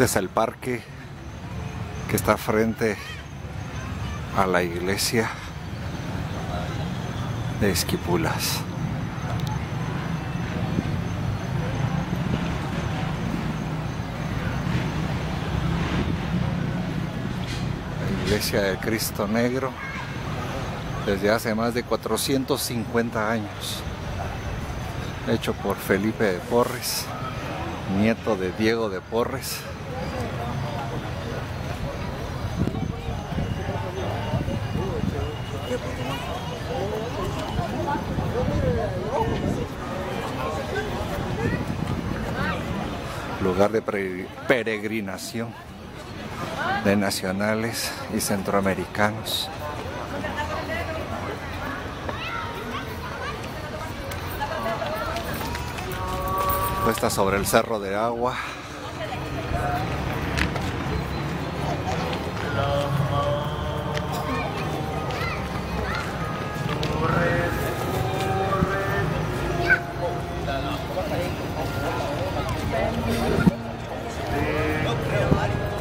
Este es el parque que está frente a la iglesia de Esquipulas. La iglesia del Cristo Negro desde hace más de 450 años, hecho por Felipe de Porres, nieto de Diego de Porres. Lugar de peregrinación de nacionales y centroamericanos. Puesta sobre el cerro de agua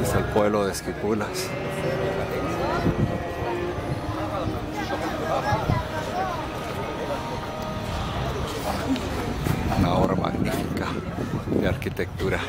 es el pueblo de Esquipulas. Una obra magnífica de arquitectura.